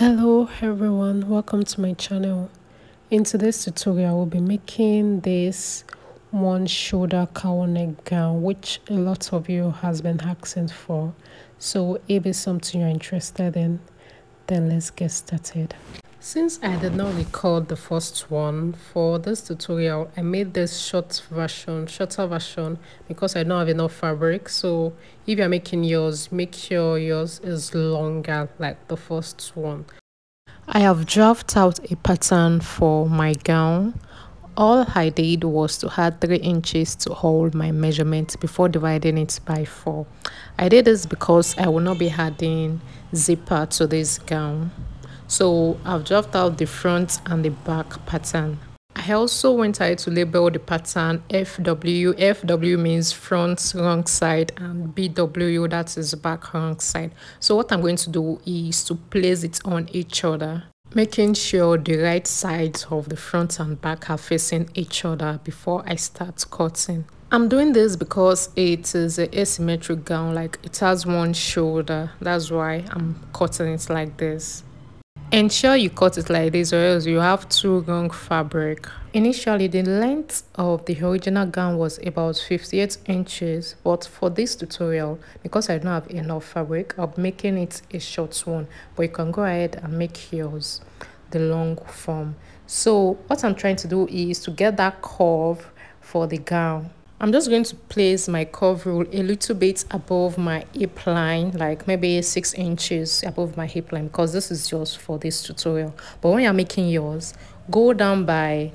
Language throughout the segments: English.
hello everyone. Welcome to my channel. In today's tutorial we'll be making this one shoulder cowl neck gown which a lot of you has been asking for. So if it's something you're interested in then let's get started since I did not record the first one for this tutorial, I made this short version, shorter version because I don't have enough fabric. So if you're making yours, make sure yours is longer like the first one. I have drafted out a pattern for my gown. All I did was to add 3 inches to hold my measurement before dividing it by 4. I did this because I will not be adding zipper to this gown so I've drafted out the front and the back pattern. I also went ahead to label the pattern FW. FW means front wrong side and BW that is back wrong side. So what I'm going to do is to place it on each other making sure the right sides of the front and back are facing each other before I start cutting. I'm doing this because it is a asymmetric gown like it has one shoulder that's why I'm cutting it like this. Ensure you cut it like this or else you have too long fabric. Initially, the length of the original gown was about 58 inches, but for this tutorial, because I don't have enough fabric, I'm making it a short one. But you can go ahead and make yours the long form. So what I'm trying to do is to get that curve for the gown. I'm just going to place my curve rule a little bit above my hip line, like maybe 6 inches above my hip line because this is just for this tutorial. But when you're making yours, go down by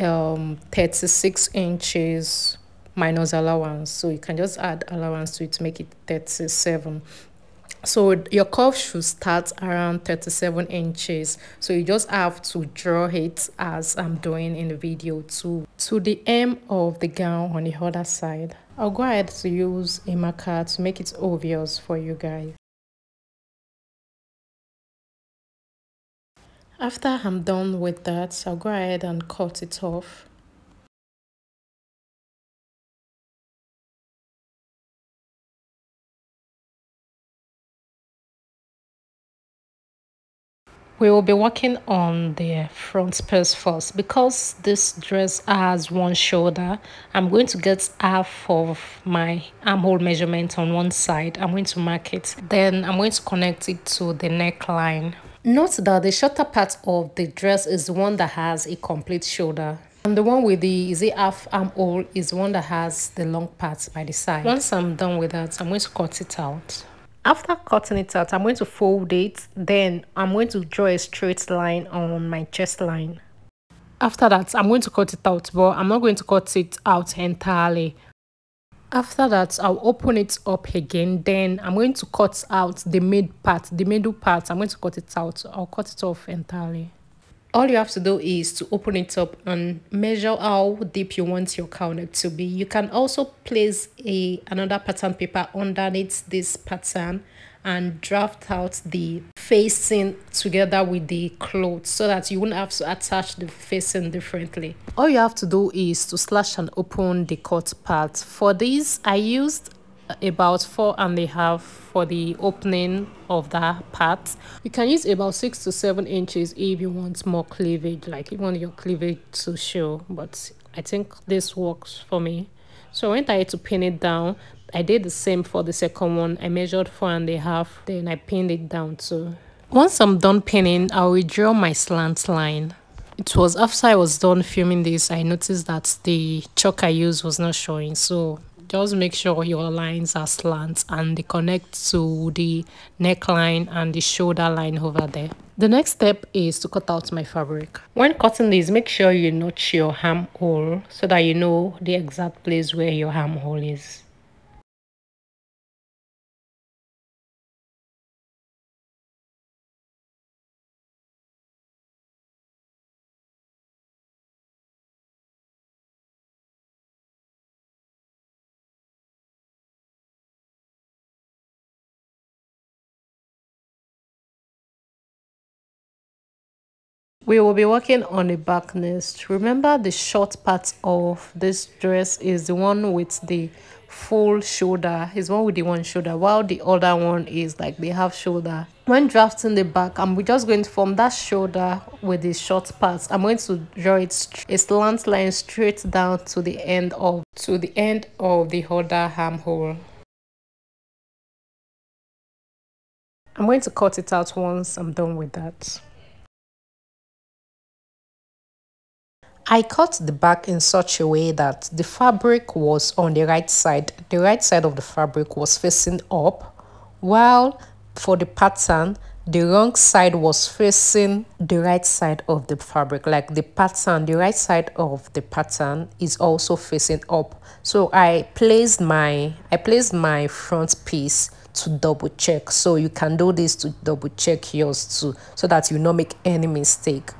um, 36 inches minus allowance. So you can just add allowance to it to make it 37 so your curve should start around 37 inches. So you just have to draw it as i'm doing in the video to to the hem of the gown on the other side. I'll go ahead to use a marker to make it obvious for you guys. After i'm done with that i'll go ahead and cut it off we will be working on the front piece first. Because this dress has one shoulder i'm going to get half of my armhole measurement on one side. I'm going to mark it. Then i'm going to connect it to the neckline. Note that the shorter part of the dress is the one that has a complete shoulder. And the one with the it half armhole is one that has the long part by the side. Once i'm done with that i'm going to cut it out after cutting it out, I'm going to fold it. Then I'm going to draw a straight line on my chest line. After that, I'm going to cut it out, but I'm not going to cut it out entirely. After that, I'll open it up again. Then I'm going to cut out the mid part, the middle part. I'm going to cut it out. I'll cut it off entirely all you have to do is to open it up and measure how deep you want your cowl to be. You can also place a another pattern paper underneath this pattern and draft out the facing together with the cloth so that you won't have to attach the facing differently. All you have to do is to slash and open the cut part. For this i used about four and a half for the opening of that part. You can use about six to seven inches if you want more cleavage like you want your cleavage to show but i think this works for me. So when i ahead to pin it down i did the same for the second one. I measured four and a half then i pinned it down too. Once i'm done pinning i'll draw my slant line. It was after i was done filming this i noticed that the chalk i used was not showing so just make sure your lines are slant and they connect to the neckline and the shoulder line over there. The next step is to cut out my fabric. When cutting this make sure you notch your armhole so that you know the exact place where your armhole is we will be working on a back nest remember the short part of this dress is the one with the full shoulder is one with the one shoulder while the other one is like the half shoulder. When drafting the back i'm just going to form that shoulder with the short parts i'm going to draw it a slant line straight down to the end of to the end of the other armhole i'm going to cut it out once i'm done with that I cut the back in such a way that the fabric was on the right side. The right side of the fabric was facing up, while for the pattern, the wrong side was facing the right side of the fabric. Like the pattern, the right side of the pattern is also facing up. So I placed my I placed my front piece to double check. So you can do this to double check yours too, so that you not make any mistake.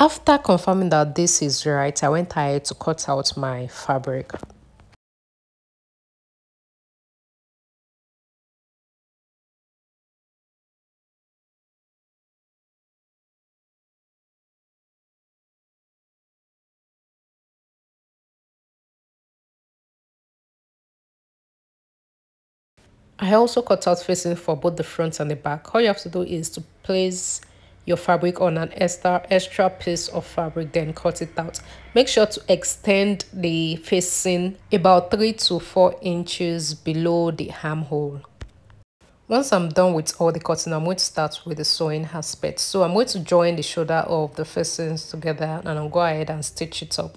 After confirming that this is right, I went ahead to cut out my fabric. I also cut out facing for both the front and the back. All you have to do is to place your fabric on an extra extra piece of fabric then cut it out make sure to extend the facing about three to four inches below the armhole once i'm done with all the cutting i'm going to start with the sewing aspect so i'm going to join the shoulder of the facings together and i'll go ahead and stitch it up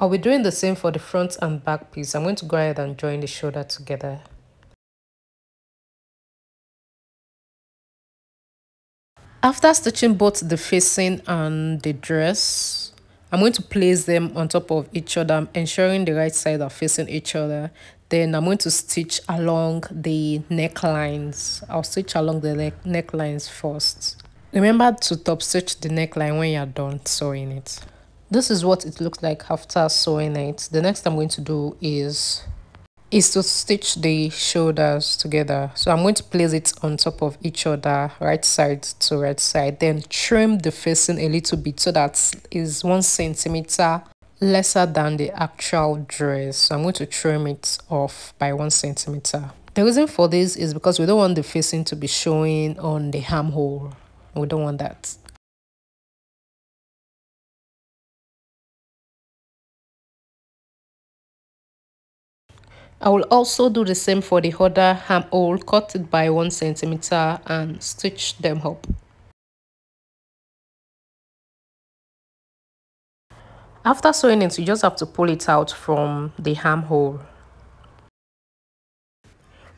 I'll be doing the same for the front and back piece. I'm going to go ahead and join the shoulder together. After stitching both the facing and the dress, I'm going to place them on top of each other, ensuring the right side are facing each other. Then I'm going to stitch along the necklines. I'll stitch along the neck necklines first. Remember to top stitch the neckline when you're done sewing it. This is what it looks like after sewing it. The next I'm going to do is is to stitch the shoulders together. So i'm going to place it on top of each other right side to right side then trim the facing a little bit so that is one centimeter lesser than the actual dress. So i'm going to trim it off by one centimeter. The reason for this is because we don't want the facing to be showing on the armhole. We don't want that I will also do the same for the other armhole, cut it by 1 centimeter and stitch them up. After sewing it, you just have to pull it out from the armhole.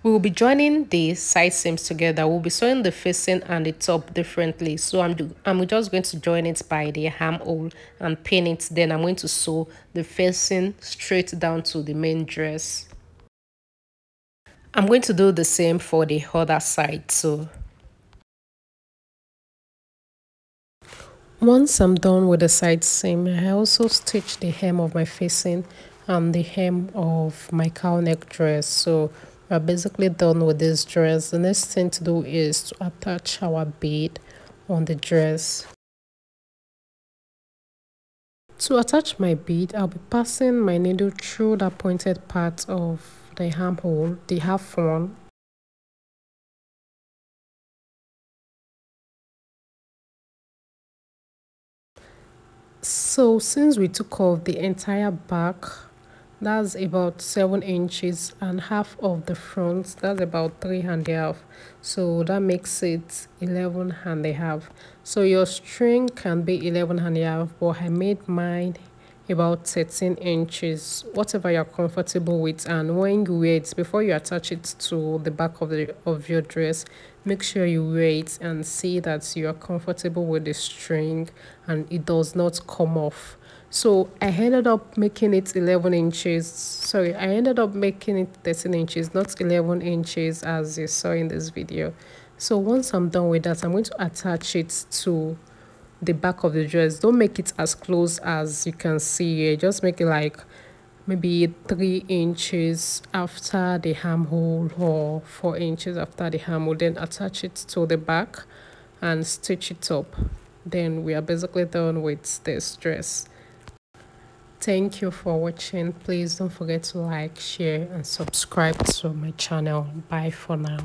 We will be joining the side seams together. We'll be sewing the facing and the top differently. So I'm, do, I'm just going to join it by the armhole and pin it. Then I'm going to sew the facing straight down to the main dress. I'm going to do the same for the other side so. Once I'm done with the side seam I also stitch the hem of my facing and the hem of my cowl neck dress. So we're basically done with this dress. The next thing to do is to attach our bead on the dress. To attach my bead I'll be passing my needle through the pointed part of the armhole, the half one. So since we took off the entire back, that's about 7 inches and half of the front, that's about 3 and a half. So that makes it 11 and a half. So your string can be 11 and a half, but I made mine about 13 inches. Whatever you're comfortable with and when you wear it before you attach it to the back of the of your dress make sure you wear it and see that you are comfortable with the string and it does not come off. So i ended up making it 11 inches sorry i ended up making it 13 inches not 11 inches as you saw in this video. So once i'm done with that i'm going to attach it to the back of the dress. Don't make it as close as you can see here. Just make it like maybe three inches after the armhole or four inches after the armhole then attach it to the back and stitch it up. Then we are basically done with this dress. Thank you for watching. Please don't forget to like share and subscribe to my channel. Bye for now